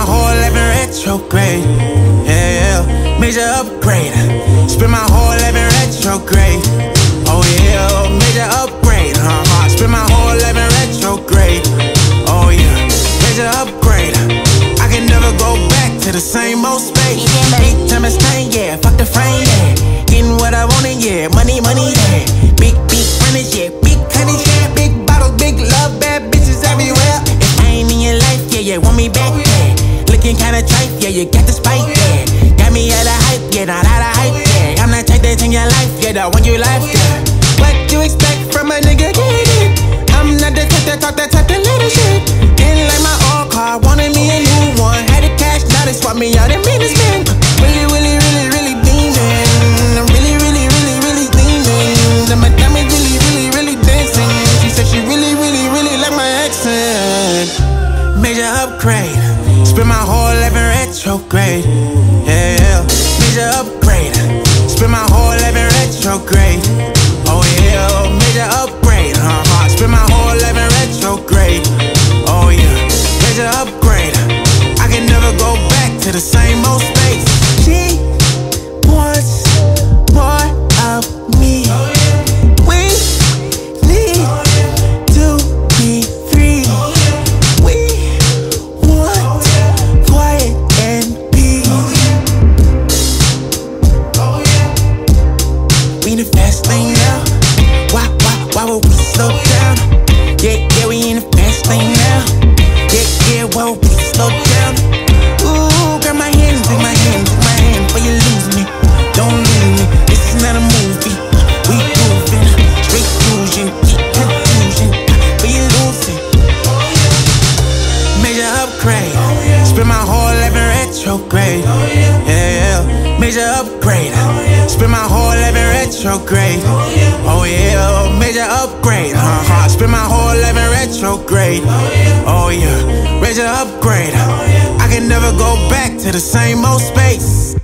my whole life in retrograde. Yeah, yeah, major upgrade. Spend my whole life in retrograde. Oh yeah, major upgrade. Uh huh. Spend my whole life in retrograde. Oh yeah, major upgrade. I can never go back to the same old space. Big time is yeah. Fuck the frame, yeah. Getting what I wanted, yeah. Money You got the spike, oh, yeah. Got me out of hype, yeah. Not out of hype, oh, yeah. I'm not type that's in your life, yeah. The one you oh, left, yeah. What you expect from a nigga, get it? I'm not the type that talk that type of little shit. Didn't like my old car, wanted me a new one. Had the cash, now they swap me out and made it spin. Really, really, really, really beaming. I'm really, really, really, really steaming. And my diamonds really, really, really dancing. She said she really, really, really like my accent. Major upgrade. Spend my whole life in retrograde. Yeah, yeah. Major upgrade. Spend my whole life in retrograde. Oh yeah, major upgrade. Uh-huh. Spend my whole life in retrograde. Oh yeah, major upgrade. I can never go back to the same old We in the fast lane now. Why, why, why would we slow down? Yeah, yeah, we in the fast lane now. Yeah, yeah, why would we slow down? Ooh, grab my hand, take my hand, take my hand, before you lose me. Don't lose me. This is not a movie. We moving, straight fusion, keep confusion, but you losing. Major upgrade. Oh, Spend my whole life in retrograde. Oh, yeah, yeah. Major upgrade. Spend my whole life in retrograde. Oh yeah, major upgrade. Uh-huh. Spend my whole life in retrograde. Oh yeah, major upgrade. I can never go back to the same old space.